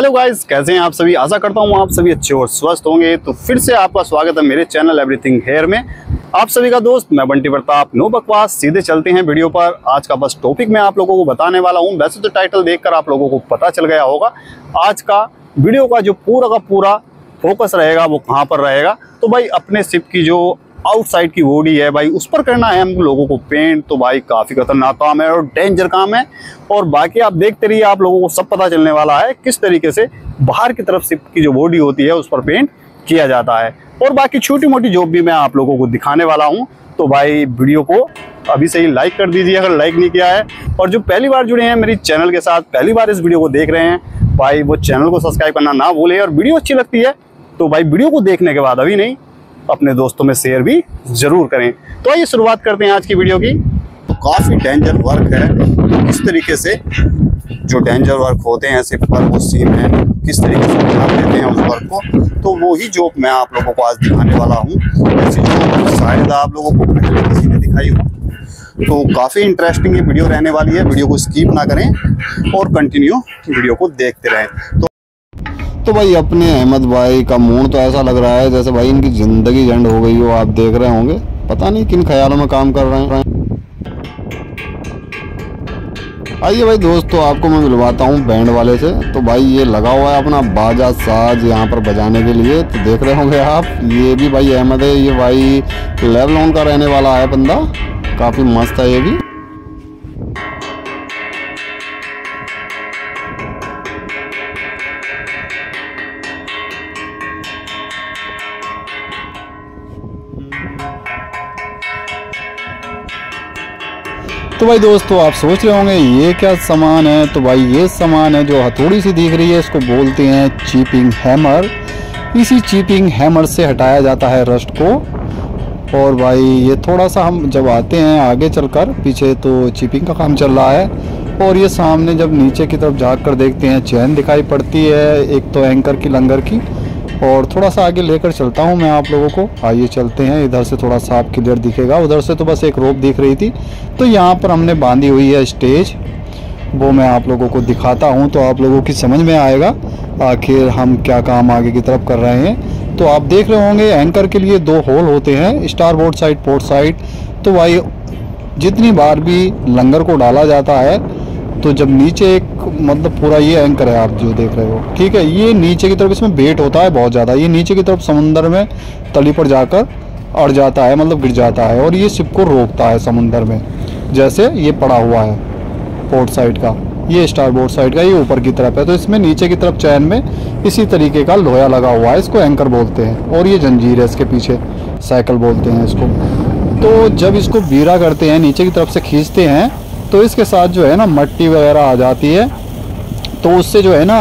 Hello guys, कैसे हैं आप सभी? आशा करता हूँ आप सभी अच्छे और स्वस्थ होंगे। तो फिर से आपका स्वागत है मेरे चैनल एवरीथिंग हेयर में। आप सभी का दोस्त, मैं बंटी प्रताप, नो बकवास, सीधे चलते हैं वीडियो पर। आज का बस टॉपिक मैं आप लोगों को बताने वाला हूँ। वैसे तो टाइटल देखकर आप लोगों को पता चल गया होगा। आज का वीडियो का जो पूरा का पूरा फोकस रहेगा, वो कहाँ पर रहेगा? तो भाई, अपने सिप की जो आउटसाइड की बॉडी है भाई, उस पर करना है हम लोगों को पेंट तो भाई काफ़ी खतरनाक काम है और डेंजर काम है। और बाकी आप देखते रहिए, आप लोगों को सब पता चलने वाला है किस तरीके से बाहर की तरफ़ सिप की जो बॉडी होती है, उस पर पेंट किया जाता है। और बाकी छोटी मोटी जॉब भी मैं आप लोगों को दिखाने वाला हूँ तो भाई वीडियो को अभी से ही लाइक कर दीजिए, अगर लाइक नहीं किया है। और जो पहली बार जुड़े हैं मेरी चैनल के साथ, पहली बार इस वीडियो को देख रहे हैं, भाई वो चैनल को सब्सक्राइब करना ना भूलें। और वीडियो अच्छी लगती है तो भाई वीडियो को देखने के बाद अभी नहीं अपने दोस्तों में शेयर भी ज़रूर करें। तो आइए शुरुआत करते हैं आज की वीडियो की। काफ़ी डेंजर वर्क है। किस तरीके से जो डेंजर वर्क होते हैं सिर्फ़ पर वो सीन है, किस तरीके से बना देते हैं उस वर्क को तो वही जॉब मैं आप लोगों को आज दिखाने वाला हूँ। ऐसी शायद आप लोगों को पहले किसी ने दिखाई हो। तो काफ़ी इंटरेस्टिंग ये वीडियो रहने वाली है। वीडियो को स्किप ना करें और कंटिन्यू वीडियो को देखते रहें। तो तो भाई अपने अहमद भाई का मूड तो ऐसा लग रहा है जैसे भाई इनकी ज़िंदगी एंड हो गई हो, आप देख रहे होंगे। पता नहीं किन ख्यालों में काम कर रहे हैं। आइए भाई दोस्तों, आपको मैं मिलवाता हूँ बैंड वाले से। तो भाई ये लगा हुआ है अपना बाजा साज यहाँ पर बजाने के लिए। तो देख रहे होंगे आप, ये भी भाई अहमद है, ये भाई लेवल का रहने वाला है बंदा। काफ़ी मस्त है ये भी। तो भाई दोस्तों, आप सोच रहे होंगे, ये क्या सामान है? तो भाई ये सामान है जो हथौड़ी सी दिख रही है, इसको बोलते हैं चीपिंग हैमर। इसी चीपिंग हैमर से हटाया जाता है रस्ट को। और भाई ये थोड़ा सा हम जब आते हैं आगे चलकर, पीछे तो चीपिंग का काम चल रहा है। और ये सामने जब नीचे की तरफ़ झाँक कर देखते हैं, चैन दिखाई पड़ती है, एक तो एंकर की लंगर की। और थोड़ा सा आगे लेकर चलता हूँ मैं आप लोगों को। आइए चलते हैं, इधर से थोड़ा सा आप क्लियर दिखेगा। उधर से तो बस एक रोप दिख रही थी तो यहाँ पर हमने बांधी हुई है स्टेज। वो मैं आप लोगों को दिखाता हूँ तो आप लोगों की समझ में आएगा आखिर हम क्या काम आगे की तरफ़ कर रहे हैं। तो आप देख रहे होंगे एंकर के लिए दो होल होते हैं starboard side port side तो भाई, जितनी बार भी लंगर को डाला जाता है तो जब नीचे एक मतलब पूरा ये एंकर है आप जो देख रहे हो। ठीक है, ये नीचे की तरफ़ इसमें वेट होता है बहुत ज़्यादा। ये नीचे की तरफ़ समुंदर में तली पर जाकर अड़ जाता है मतलब गिर जाता है और ये शिप को रोकता है समुंदर में। जैसे ये पड़ा हुआ है पोर्ट साइड का। ये स्टार बोर्ड साइड का, ये ऊपर की तरफ़ है। तो इसमें नीचे की तरफ़ चैन में इसी तरीके का लोहा लगा हुआ है, इसको एंकर बोलते हैं। और ये जंजीर है इसके पीछे साइकिल बोलते हैं इसको। तो जब इसको बीरा करते हैं, नीचे की तरफ़ से खींचते हैं तो इसके साथ जो है ना मट्टी वगैरह आ जाती है तो उससे जो है ना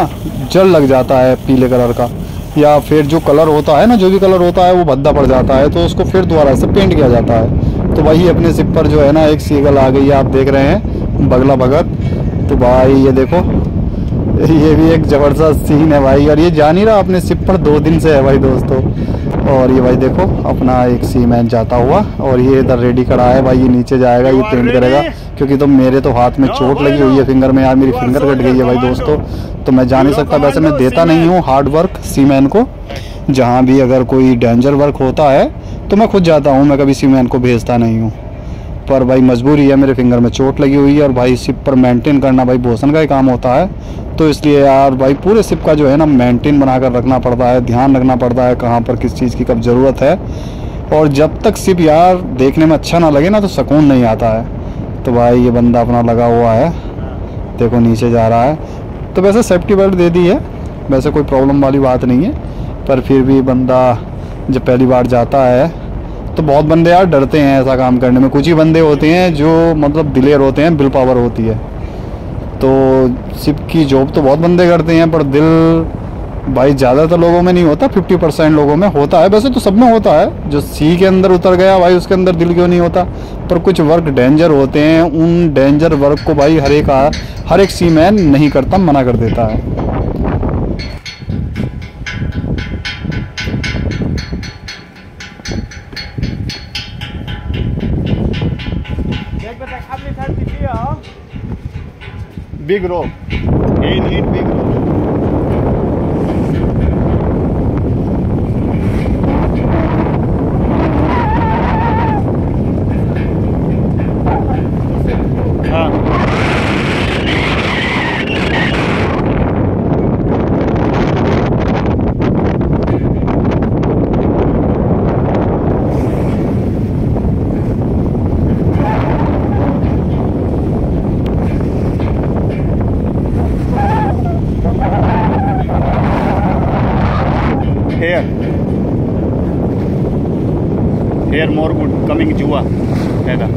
जल लग जाता है पीले कलर का, या फिर जो कलर होता है ना, जो भी कलर होता है वो भद्दा पड़ जाता है तो उसको फिर दोबारा से पेंट किया जाता है। तो वही अपने सिप पर जो है ना एक सीगल आ गई है, आप देख रहे हैं, बगला भगत। तो भाई ये देखो, ये भी एक ज़बरदस्त सीन है भाई, और ये जान ही रहा अपने सिप पर दो दिन से है भाई दोस्तों। और ये भाई देखो अपना एक सीमेंट जाता हुआ और ये इधर रेडी खड़ा है भाई ये नीचे जाएगा ये पेंट करेगा क्योंकि तो मेरे तो हाथ में चोट लगी हुई है फिंगर में यार मेरी फिंगर कट गई है भाई दोस्तों। तो मैं जा नहीं सकता वैसे मैं देता नहीं हूँ हार्ड वर्क सीमैन को। जहाँ भी अगर कोई डेंजर वर्क होता है तो मैं खुद जाता हूँ मैं कभी सीमैन को भेजता नहीं हूँ। पर भाई मजबूरी है, मेरे फिंगर में चोट लगी हुई है और भाई सिप पर मेंटेन करना भाई भोसन का ही काम होता है। तो इसलिए यार भाई पूरे सिप का जो है ना मेंटेन बना कर रखना पड़ता है, ध्यान रखना पड़ता है कहाँ पर किस चीज़ की कब ज़रूरत है। और जब तक सिप यार देखने में अच्छा ना लगे ना तो सुकून नहीं आता है। तो भाई ये बंदा अपना लगा हुआ है, देखो नीचे जा रहा है। तो वैसे सेफ्टी बेल्ट दे दी है, वैसे कोई प्रॉब्लम वाली बात नहीं है, पर फिर भी बंदा जब पहली बार जाता है तो बहुत बंदे यार डरते हैं ऐसा काम करने में। कुछ ही बंदे होते हैं जो मतलब दिलेर होते हैं, बिल पावर होती है। तो सिप की जॉब तो बहुत बंदे करते हैं, पर दिल भाई ज़्यादातर लोगों में नहीं होता फिफ्टी परसेंट लोगों में होता है। वैसे तो सब में होता है, जो सी के अंदर उतर गया भाई, उसके अंदर दिल क्यों नहीं होता? पर कुछ वर्क डेंजर होते हैं, उन डेंजर वर्क को भाई हर एक हर एक सी मैन नहीं करता, मना कर देता है। Big rope. 8 8 big rope. Here more good coming जुआ पैदा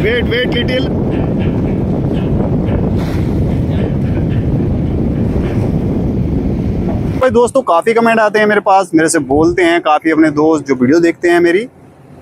वेट वेट लिटिल भाई दोस्तों, काफ़ी कमेंट आते हैं मेरे पास, मेरे से बोलते हैं, काफ़ी अपने दोस्त जो वीडियो देखते हैं मेरी।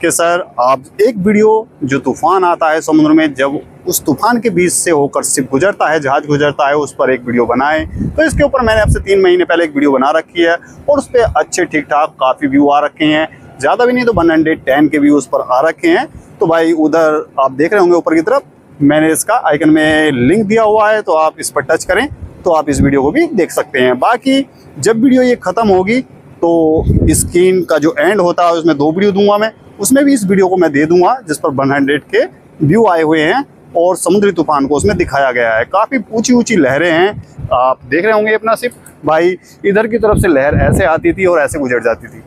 कि सर, आप एक वीडियो, जो तूफ़ान आता है समुद्र में, जब उस तूफ़ान के बीच से होकर सिप गुजरता है, जहाज़ गुजरता है, उस पर एक वीडियो बनाए। तो इसके ऊपर मैंने आपसे तीन महीने पहले एक वीडियो बना रखी है, और उस पर अच्छे ठीक ठाक काफ़ी व्यू आ रखे हैं। ज़्यादा भी नहीं तो वन हंड्रेड टेन के व्यू उस पर आ रखे हैं। तो भाई, उधर आप देख रहे होंगे ऊपर की तरफ़, मैंने इसका आइकन में लिंक दिया हुआ है तो आप इस पर टच करें तो आप इस वीडियो को भी देख सकते हैं। बाकी, जब वीडियो ये ख़त्म होगी तो स्क्रीन का जो एंड होता है, उसमें दो वीडियो दूँगा मैं। उसमें भी इस वीडियो को मैं दे दूँगा, जिस पर वन हंड्रेड के व्यू आए हुए हैं और समुद्री तूफ़ान को उसमें दिखाया गया है। काफ़ी ऊँची ऊँची लहरें हैं। आप देख रहे होंगे अपना सिर्फ़। भाई, इधर की तरफ़ से लहर ऐसे आती थी और ऐसे गुजर जाती थी।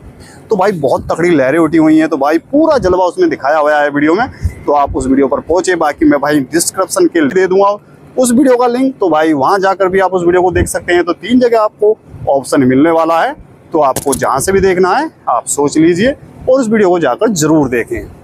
तो भाई, बहुत तकड़ी लहरें उठी हुई हैं। तो भाई, पूरा जलवा उसमें दिखाया हुआ है वीडियो में। तो आप उस वीडियो पर पहुँचे। बाकी मैं भाई डिस्क्रिप्शन के दे दूँगा। उस वीडियो का लिंक तो भाई, वहाँ जाकर भी आप उस वीडियो को देख सकते हैं। तो तीन जगह आपको ऑप्शन मिलने वाला है। तो आपको जहाँ से भी देखना है, आप सोच लीजिए। और उस वीडियो को जाकर ज़रूर देखें।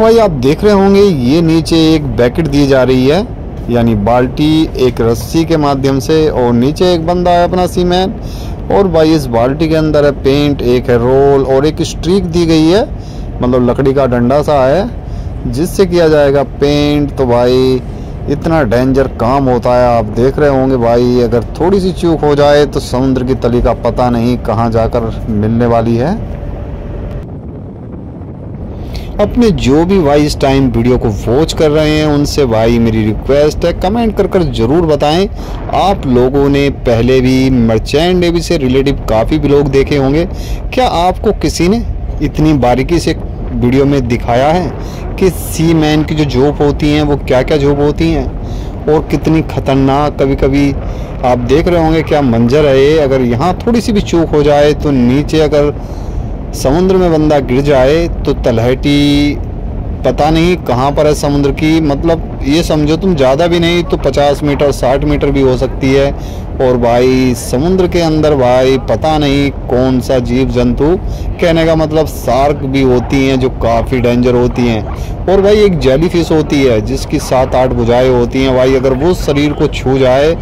तो भाई, आप देख रहे होंगे, ये नीचे एक बैकेट दी जा रही है, यानी बाल्टी एक रस्सी के माध्यम से, और नीचे एक बंदा है अपना सीमेंट, और भाई, इस बाल्टी के अंदर है पेंट, एक है रोल, और एक स्ट्रीक दी गई है मतलब लकड़ी का डंडा सा है, जिससे किया जाएगा पेंट। तो भाई, इतना डेंजर काम होता है, आप देख रहे होंगे भाई, अगर थोड़ी सी चूक हो जाए तो समुद्र की तली का पता नहीं कहाँ जाकर मिलने वाली है। अपने जो भी भाई इस टाइम वीडियो को वॉच कर रहे हैं, उनसे भाई मेरी रिक्वेस्ट है कमेंट कर कर ज़रूर बताएँ। आप लोगों ने पहले भी मर्चेंट नेवी से रिलेटिव काफ़ी ब्लॉग देखे होंगे। क्या आपको किसी ने इतनी बारीकी से वीडियो में दिखाया है कि सी मैन की जो जॉब होती हैं, वो क्या क्या जॉब होती हैं? और कितनी खतरनाक कभी कभी आप देख रहे होंगे, क्या मंजर है अगर यहाँ थोड़ी सी भी चूक हो जाए तो नीचे अगर समुद्र में बंदा गिर जाए तो तलहटी, पता नहीं कहाँ पर है समुद्र की। मतलब ये समझो तुम ज़्यादा भी नहीं तो 50 मीटर 60 मीटर भी हो सकती है। और भाई समुद्र के अंदर भाई पता नहीं कौन सा जीव जंतु कहने का मतलब सार्क भी होती हैं जो काफ़ी डेंजर होती हैं। और भाई एक जेली फ़िश होती है जिसकी सात आठ बुझाएँ होती हैं। भाई अगर वो शरीर को छू जाए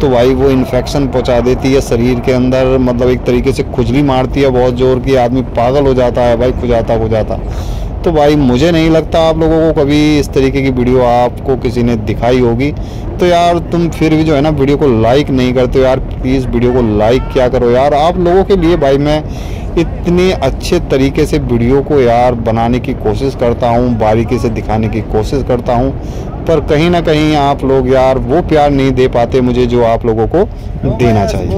तो भाई वो इन्फेक्शन पहुँचा देती है शरीर के अंदर मतलब एक तरीके से खुजली मारती है बहुत ज़ोर की, आदमी पागल हो जाता है भाई, खुजाता खुजाता। तो भाई मुझे नहीं लगता आप लोगों को कभी इस तरीके की वीडियो आपको किसी ने दिखाई होगी। तो यार तुम फिर भी जो है ना वीडियो को लाइक नहीं करते हो यार प्लीज़ वीडियो को लाइक क्या करो यार। आप लोगों के लिए भाई मैं इतने अच्छे तरीके से वीडियो को यार बनाने की कोशिश करता हूँ, बारीकी से दिखाने की कोशिश करता हूँ। पर कहीं ना कहीं आप लोग यार वो प्यार नहीं दे पाते मुझे जो आप लोगों को देना चाहिए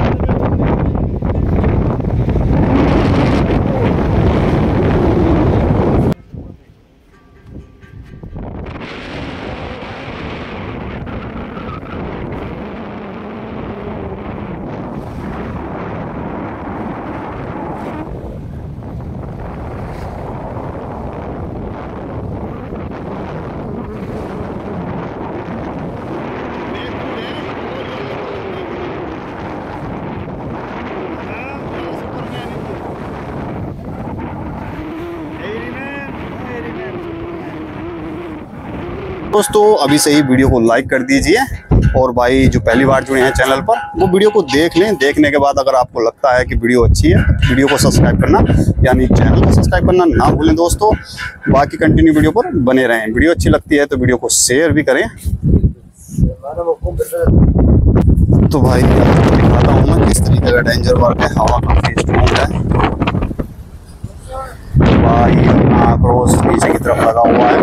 दोस्तों, अभी से ही वीडियो को लाइक कर दीजिए और भाई जो पहली बार जुड़े हैं चैनल पर, वो वीडियो को देख लें। देखने के बाद अगर आपको लगता है कि वीडियो अच्छी है वीडियो को सब्सक्राइब करना, यानी चैनल को सब्सक्राइब करना ना भूलें दोस्तों। बाकी कंटिन्यू वीडियो पर बने रहें। वीडियो अच्छी लगती है तो वीडियो को शेयर भी करें। तो भाई, दिखाता हूँ मैं किस तरीके का डेंजर वर्क है, हवा काफ़ी स्ट्रॉन्ग है भाई क्रोस नीचे की तरफ़ लगा हुआ है।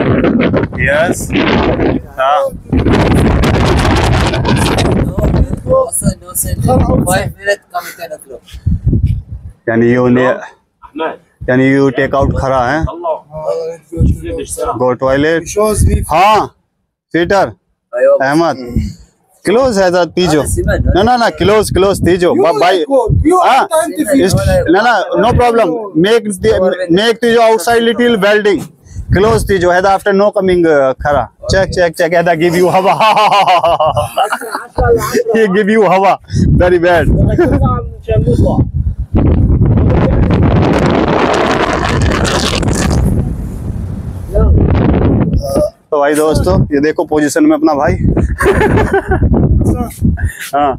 यस हाँ। यानी यू टेक आउट खड़ा है। गो टॉयलेट हाँ। फीटर अहमद क्लोज है दैट तीजो। ना ना ना क्लोज क्लोज तीजो। भाई। हाँ। ना ना नो प्रॉब्लम मेक मेक तीजो आउटसाइड लिटिल वेल्डिंग क्लोज तीजो। है आफ्टर नो कमिंग खरा। चेक चेक चेक है गिव यू हवा। He give you हवा। Very bad तो भाई दोस्तों ये देखो पोजीशन में अपना भाई हाँ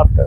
after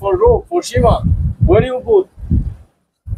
for rope, for Shima. Where you put?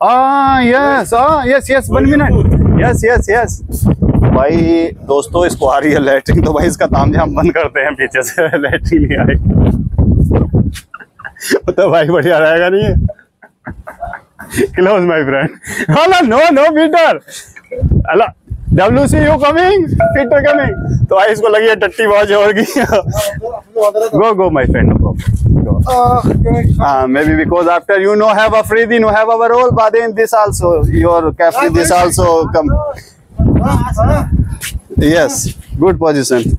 ah yes ah yes yes one minute yes yes yes भाई दोस्तों इसको आ रही है लैटरिन तो भाई इसका तामझाम बंद करते हैं पीछे से लैटरिन नहीं आई तो भाई बढ़िया रहेगा नहीं Close my friend hello no no Peter hello W C you coming Peter coming तो भाई इसको लगी है टट्टी बहुत जोर की go go my friend no problem Uh, maybe because after you know have a free you have our role, but then this also your cafe this also come. Yes, good position.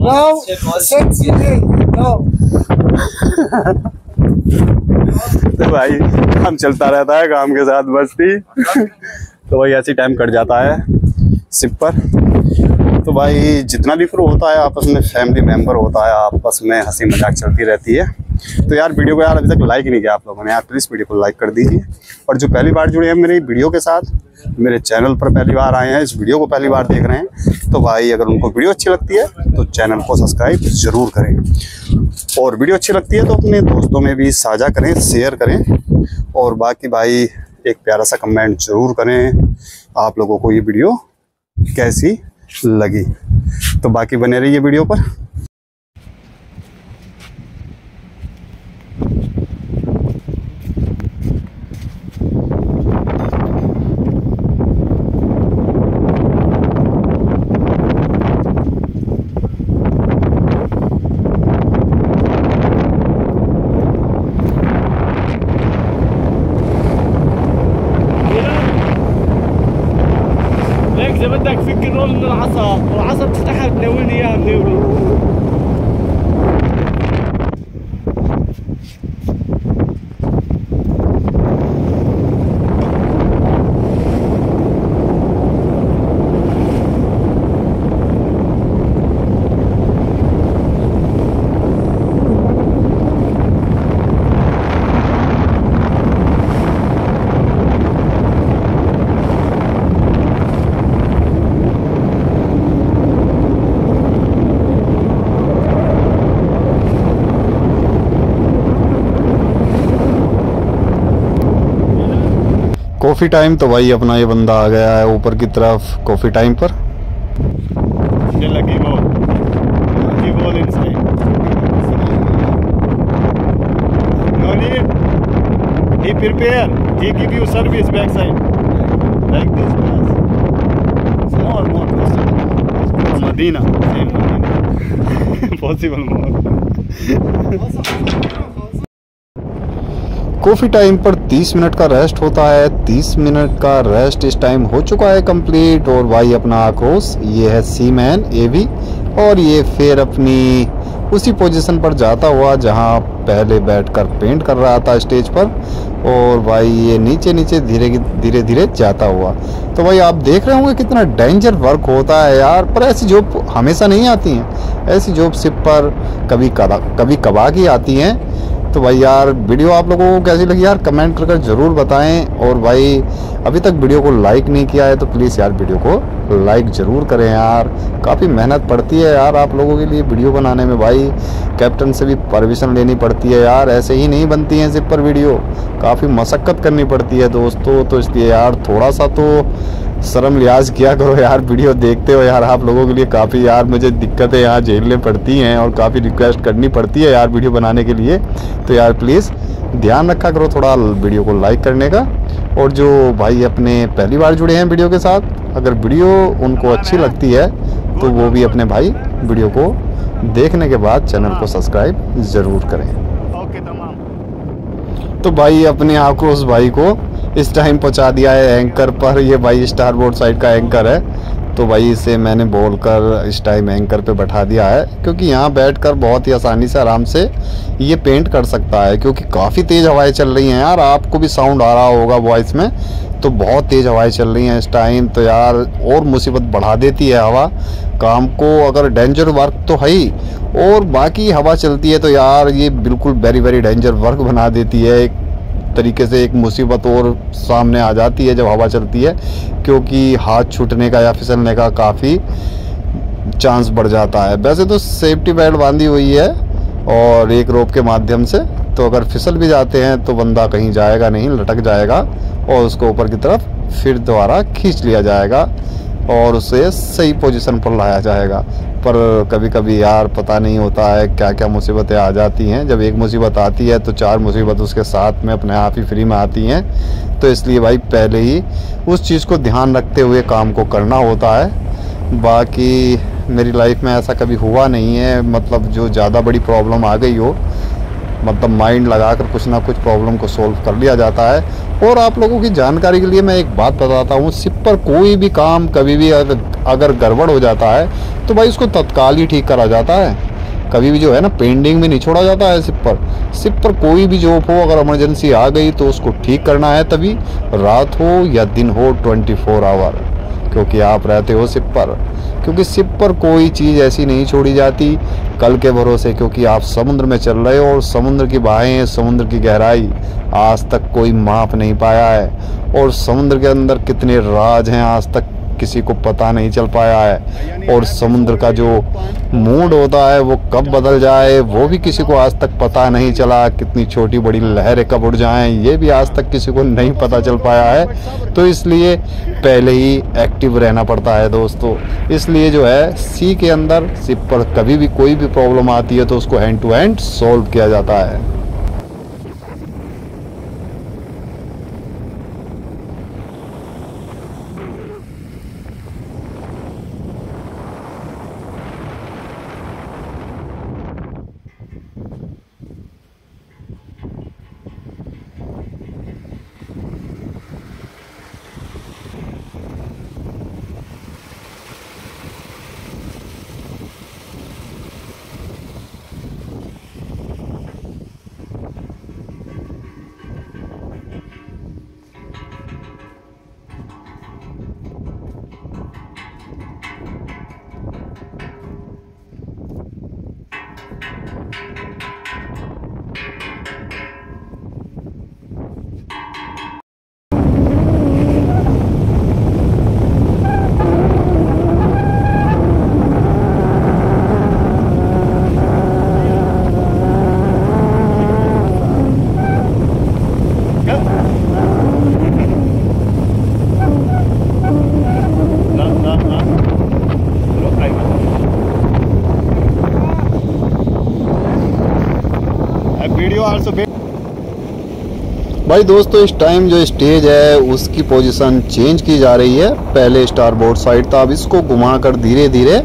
Now. तो भाई काम चलता रहता है काम के साथ बस्ती तो भाई ऐसे टाइम कट जाता है सिप पर। तो भाई जितना भी फ्रो होता है आपस में फैमिली मेंबर होता है आपस में हँसी मज़ाक चलती रहती है। तो यार वीडियो को यार अभी तक लाइक नहीं किया आप लोगों ने। यार प्लीज़ वीडियो को लाइक कर दीजिए। और जो पहली बार जुड़े हैं मेरे वीडियो के साथ, मेरे चैनल पर पहली बार आए हैं, इस वीडियो को पहली बार देख रहे हैं तो भाई अगर उनको वीडियो अच्छी लगती है तो चैनल को सब्सक्राइब ज़रूर करें। और वीडियो अच्छी लगती है तो अपने दोस्तों में भी साझा करें शेयर करें। और बाकी भाई, एक प्यारा सा कमेंट ज़रूर करें, आप लोगों को ये वीडियो कैसी लगी। तो बाकी बने रहिए वीडियो पर। कॉफ़ी टाइम तो भाई अपना ये बंदा आ गया है ऊपर की तरफ़ कॉफ़ी टाइम पर Yalla give all give all inside no need he prepare he give you service back side like this plus more more possible Medina same Medina possible more coffee time पर 30 minute का rest होता है। 30 minute का rest इस time हो चुका है complete और भाई अपना आक्रोश, ये है सी मैन ए भी और ये फिर अपनी उसी पोजीशन पर जाता हुआ जहाँ पहले बैठकर पेंट कर रहा था स्टेज पर और भाई ये नीचे नीचे धीरे धीरे धीरे जाता हुआ। तो भाई आप देख रहे होंगे कितना डेंजर वर्क होता है यार, पर ऐसी जॉब हमेशा नहीं आती हैं। ऐसी जॉब सिप पर कभी कभी कबा की आती हैं। तो भाई यार, वीडियो आप लोगों को कैसी लगी यार? कमेंट करके ज़रूर बताएँ। और भाई, अभी तक वीडियो को लाइक नहीं किया है तो प्लीज़ यार वीडियो को लाइक ज़रूर करें यार। काफ़ी मेहनत पड़ती है यार आप लोगों के लिए वीडियो बनाने में भाई। कैप्टन से भी परमिशन लेनी पड़ती है यार। ऐसे ही नहीं बनती हैं जिप पर वीडियो। काफ़ी मशक्क़त करनी पड़ती है दोस्तों तो इसलिए यार थोड़ा सा तो शर्म लिहाज किया करो यार वीडियो देखते हो यार आप लोगों के लिए काफ़ी यार मुझे दिक्कतें यहाँ झेलने पड़ती हैं और काफ़ी रिक्वेस्ट करनी पड़ती है यार वीडियो बनाने के लिए। तो यार प्लीज़ ध्यान रखा करो थोड़ा वीडियो को लाइक करने का। और जो भाई अपने पहली बार जुड़े हैं वीडियो के साथ अगर वीडियो उनको अच्छी लगती है तो वो भी अपने भाई वीडियो को देखने के बाद चैनल को सब्सक्राइब ज़रूर करें। ओके तमाम। तो भाई अपने आक्रोश भाई को इस टाइम पहुँचा दिया है एंकर पर। ये भाई स्टार बोर्ड साइड का एंकर है। तो भाई इसे मैंने बोलकर इस टाइम एंकर पे बैठा दिया है। क्योंकि यहाँ बैठकर बहुत ही आसानी से आराम से ये पेंट कर सकता है। क्योंकि काफ़ी तेज़ हवाएँ चल रही हैं यार। आपको भी साउंड आ रहा होगा वॉइस में। तो बहुत तेज़ हवाएँ चल रही हैं इस टाइम तो यार और मुसीबत बढ़ा देती है हवा। काम को अगर डेंजर वर्क तो है ही। और बाकी हवा चलती है तो यार ये बिल्कुल वेरी वेरी डेंजर वर्क बना देती है। तरीके से एक मुसीबत और सामने आ जाती है जब हवा चलती है, क्योंकि हाथ छूटने का या फिसलने का काफ़ी चांस बढ़ जाता है। वैसे तो सेफ्टी बेल्ट बांधी हुई है और एक रोप के माध्यम से तो अगर फिसल भी जाते हैं तो बंदा कहीं जाएगा नहीं, लटक जाएगा और उसको ऊपर की तरफ़ फिर दोबारा खींच लिया जाएगा। और उसे सही पोजीशन पर लाया जाएगा। पर कभी कभी यार पता नहीं होता है क्या क्या मुसीबतें आ जाती हैं। जब एक मुसीबत आती है तो चार मुसीबत उसके साथ में अपने आप ही फ्री में आती हैं। तो इसलिए भाई पहले ही उस चीज़ को ध्यान रखते हुए काम को करना होता है। बाकी मेरी लाइफ में ऐसा कभी हुआ नहीं है। मतलब जो ज़्यादा बड़ी प्रॉब्लम आ गई हो मतलब माइंड लगाकर कुछ ना कुछ प्रॉब्लम को सोल्व कर लिया जाता है। और आप लोगों की जानकारी के लिए मैं एक बात बताता हूँ, सिप पर कोई भी काम कभी भी अगर अगर गड़बड़ हो जाता है तो भाई उसको तत्काल ही ठीक करा जाता है। कभी भी जो है ना पेंडिंग में नहीं छोड़ा जाता है सिप पर। सिप पर कोई भी जॉब हो, अगर इमरजेंसी आ गई तो उसको ठीक करना है तभी, रात हो या दिन हो ट्वेंटी फोर आवर क्योंकि आप रहते हो सिप पर। क्योंकि सिप पर कोई चीज़ ऐसी नहीं छोड़ी जाती कल के भरोसे, क्योंकि आप समुद्र में चल रहे हो और समुद्र की बाहें समुद्र की गहराई। आज तक कोई माप नहीं पाया है। और समुद्र के अंदर कितने राज हैं आज तक किसी को पता नहीं चल पाया है। और समुद्र का जो मूड होता है, वो कब बदल जाए, वो भी किसी को आज तक पता नहीं चला। कितनी छोटी बड़ी लहरें कब उड़ जाएँ, ये भी आज तक किसी को नहीं पता चल पाया है। तो इसलिए पहले ही एक्टिव रहना पड़ता है दोस्तों। इसलिए जो है सी के अंदर सिप पर कभी भी कोई भी प्रॉब्लम आती है तो उसको हैंड टू हैंड सॉल्व किया जाता है वीडियो आल्सो भाई दोस्तों, इस टाइम जो स्टेज है, उसकी पोजीशन चेंज की जा रही है। पहले स्टार बोर्ड साइड था, अब इसको घुमाकर धीरे धीरे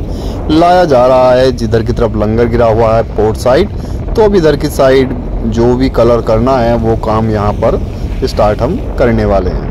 लाया जा रहा है। जिधर की तरफ़ लंगर गिरा हुआ है पोर्ट साइड तो अब इधर की साइड जो भी कलर करना है, वो काम यहाँ पर स्टार्ट हम करने वाले हैं।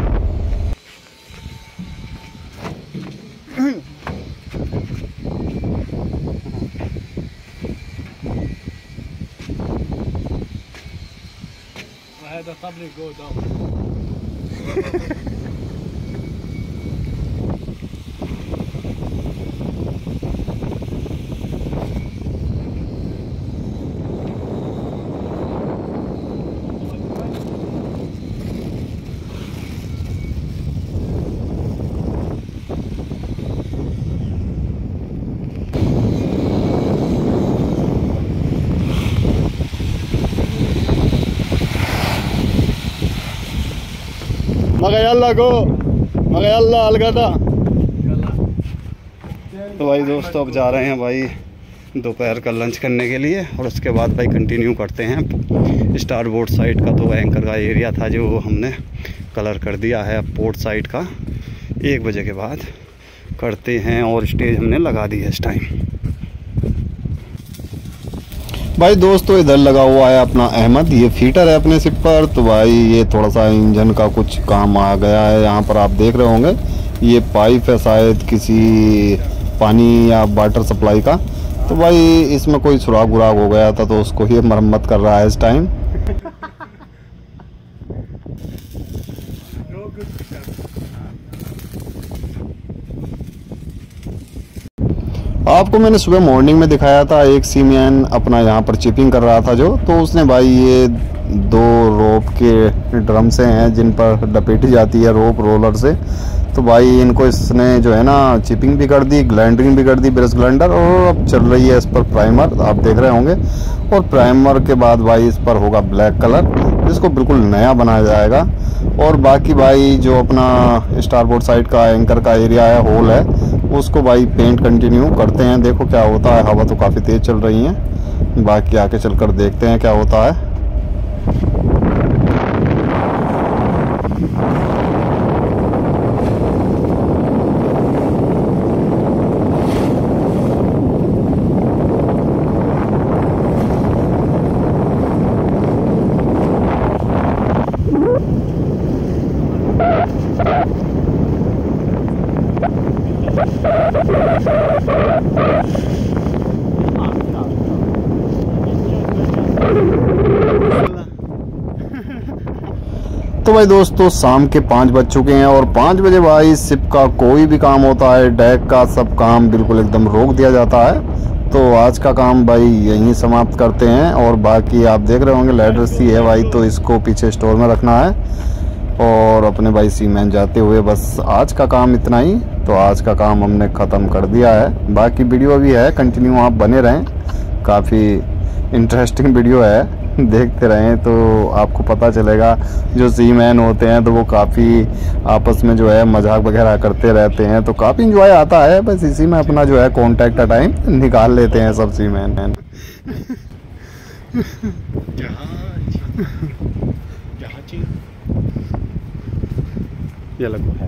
अल्लाह को मगर अल्लाह, अलगदा। तो भाई दोस्तों, अब जा रहे हैं भाई दोपहर का लंच करने के लिए और उसके बाद भाई कंटिन्यू करते हैं। स्टार बोर्ड साइड का तो एंकर का एरिया था जो हमने कलर कर दिया है पोर्ट साइड का। एक बजे के बाद करते हैं और स्टेज हमने लगा दी है इस टाइम भाई दोस्तों, इधर लगा हुआ है अपना अहमद। ये फीटर है अपने सिप पर। तो भाई, ये थोड़ा सा इंजन का कुछ काम आ गया है। यहाँ पर आप देख रहे होंगे, ये पाइप है शायद किसी पानी या वाटर सप्लाई का। तो भाई, इसमें कोई सुराग उराग हो गया था तो उसको ही मरम्मत कर रहा है इस टाइम आपको मैंने सुबह मॉर्निंग में दिखाया था, एक सीमैन अपना यहाँ पर चिपिंग कर रहा था जो तो उसने भाई ये दो रोप के ड्रम से हैं, जिन पर लपेटी जाती है रोप रोलर से। तो भाई इनको इसने जो है ना चिपिंग भी कर दी ग्लैंडरिंग भी कर दी ब्रश ग्लैंडर और अब चल रही है इस पर प्राइमर आप देख रहे होंगे। और प्राइमर के बाद भाई इस पर होगा ब्लैक कलर जिसको बिल्कुल नया बनाया जाएगा। और बाकी भाई जो अपना स्टारबोर्ड साइड का एंकर का एरिया है होल है उसको भाई पेंट कंटिन्यू करते हैं। देखो क्या होता है। हवा तो काफ़ी तेज़ चल रही है। बाकी आके चलकर देखते हैं क्या होता है। तो भाई दोस्तों, शाम के पाँच बज चुके हैं और पाँच बजे भाई सिप का कोई भी काम होता है, डैक का सब काम बिल्कुल एकदम रोक दिया जाता है। तो आज का काम भाई यहीं समाप्त करते हैं और बाकी आप देख रहे होंगे लेडर सी है भाई तो इसको पीछे स्टोर में रखना है। और अपने भाई सीमैन जाते हुए बस आज का काम इतना ही। तो आज का काम हमने ख़त्म कर दिया है। बाकी वीडियो भी है कंटिन्यू आप बने रहें। काफ़ी इंटरेस्टिंग वीडियो है, देखते रहें तो आपको पता चलेगा। जो सी मैन होते हैं तो वो काफ़ी आपस में जो है मज़ाक वगैरह करते रहते हैं। तो काफ़ी इंजॉय आता है, बस इसी में अपना जो है कॉन्टैक्ट का टाइम निकाल लेते हैं सब सी मैन मैन लगो है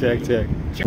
check check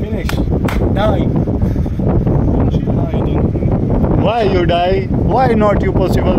finish die Why you die? Why not you possible?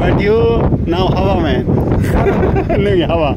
but you now हवा man. नहीं हवा.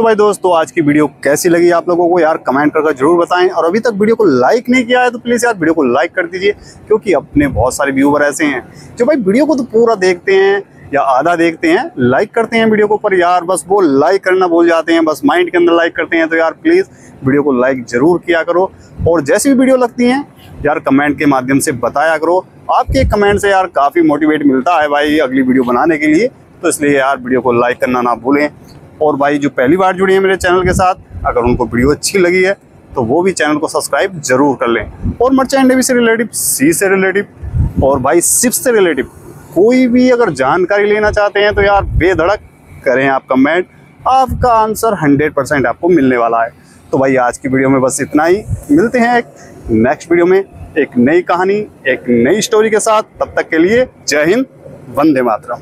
तो भाई दोस्तों, आज की वीडियो कैसी लगी आप लोगों को? यार कमेंट करके ज़रूर बताएँ। और अभी तक वीडियो को लाइक नहीं किया है तो प्लीज़ यार वीडियो को लाइक कर दीजिए, क्योंकि अपने बहुत सारे व्यूवर ऐसे हैं जो भाई वीडियो को तो पूरा देखते हैं या आधा देखते हैं लाइक करते हैं वीडियो को पर यार बस वो लाइक करना भूल जाते हैं, बस माइंड के अंदर लाइक करते हैं तो यार प्लीज़ वीडियो को लाइक ज़रूर किया करो। और जैसी भी वीडियो लगती हैं, यार कमेंट के माध्यम से बताया करो। आपके कमेंट से यार काफ़ी मोटिवेट मिलता है भाई अगली वीडियो बनाने के लिए तो इसलिए यार वीडियो को लाइक करना ना भूलें। और भाई जो पहली बार जुड़े हैं मेरे चैनल के साथ, अगर उनको वीडियो अच्छी लगी है तो वो भी चैनल को सब्सक्राइब ज़रूर कर लें। और मर्चेंट नेवी से रिलेटिव, सी से रिलेटिव, और भाई सिप से रिलेटिव, कोई भी अगर जानकारी लेना चाहते हैं तो यार बेधड़क करें आप कमेंट। आपका आंसर 100 परसेंट आपको मिलने वाला है। तो भाई आज की वीडियो में बस इतना ही। मिलते हैं एक नेक्स्ट वीडियो में, एक नई कहानी, एक नई स्टोरी के साथ। तब तक के लिए जय हिंद, वंदे मातरम।